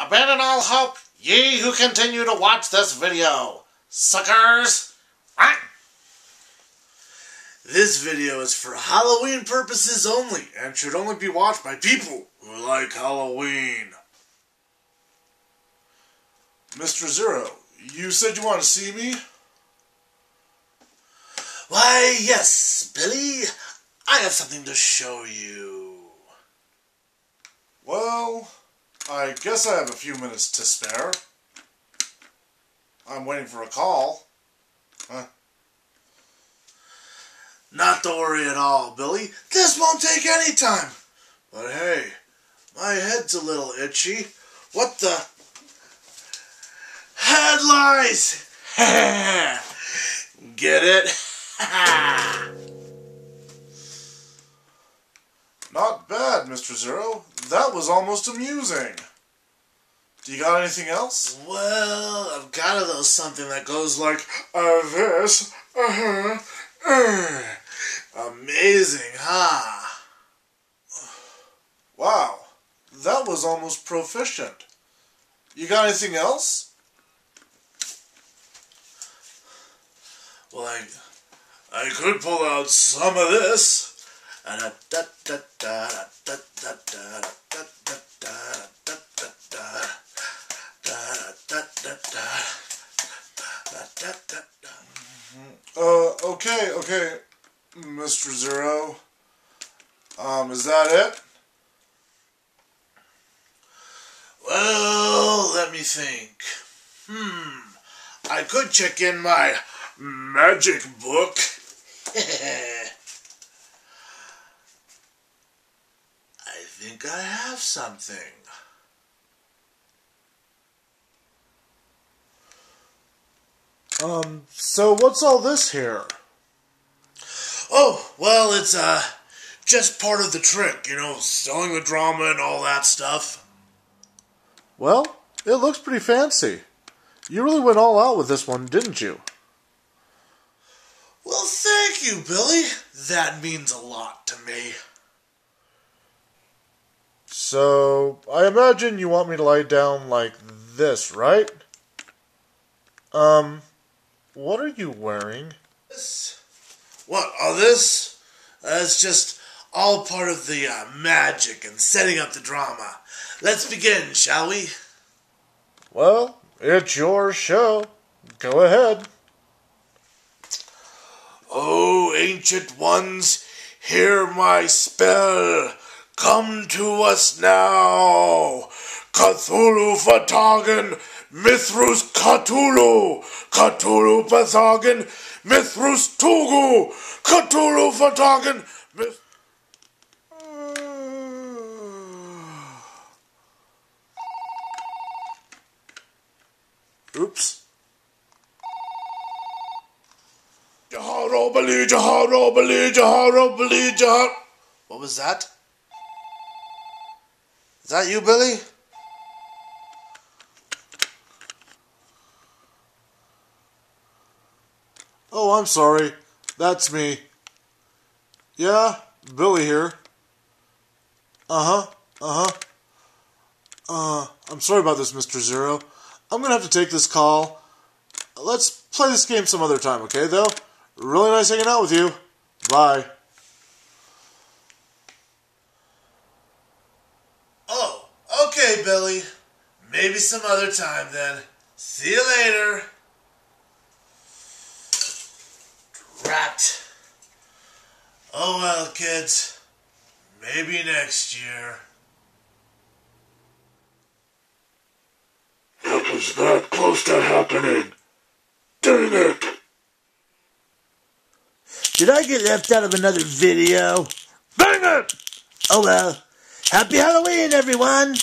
Abandon all hope, ye who continue to watch this video. Suckers! This video is for Halloween purposes only and should only be watched by people who like Halloween. Mr. Zero, you said you want to see me? Why, yes, Billy. I have something to show you. Well, I guess I have a few minutes to spare. I'm waiting for a call. Huh? Not to worry at all, Billy. This won't take any time. But hey, my head's a little itchy. What the? Headlights! Get it? Not bad, Mr. Zero. That was almost amusing. Do you got anything else? Well, I've got a little something that goes like uh, this. Uh-huh. Uh. Amazing, huh? Wow, that was almost proficient. You got anything else? Well, I, I could pull out some of this. Uh, okay, okay, Mr. Zero. Um, is that it? Well, let me think. Hmm, I could check in my magic book. I think I have something. Um, so what's all this here? Oh, well, it's, uh, just part of the trick, you know, selling the drama and all that stuff. Well, it looks pretty fancy. You really went all out with this one, didn't you? Well, thank you, Billy. That means a lot to me. So, I imagine you want me to lie down like this, right? Um, what are you wearing? This. What, all this? That's just all part of the uh, magic and setting up the drama. Let's begin, shall we? Well, it's your show. Go ahead. Oh, ancient ones, hear my spell. Come to us now. Cthulhu Fhtagn, Mithrus Cthulhu, Cthulhu Pathagan, Mithrus Tugu, Cthulhu Fhtagn, Mith- Oops. Jaharobali, Jaharobali, Jaharobali, Jahar. What was that? Is that you, Billy? Oh, I'm sorry. That's me. Yeah, Billy here. Uh huh. Uh huh. Uh, I'm sorry about this, Mr. Zero. I'm gonna have to take this call. Let's play this game some other time, okay, though? Really nice hanging out with you. Bye. Oh, okay, Billy. Maybe some other time then. See you later. Rat. Oh well, kids. Maybe next year. That was that close to happening. Dang it! Did I get left out of another video? Dang it! Oh well. Happy Halloween, everyone!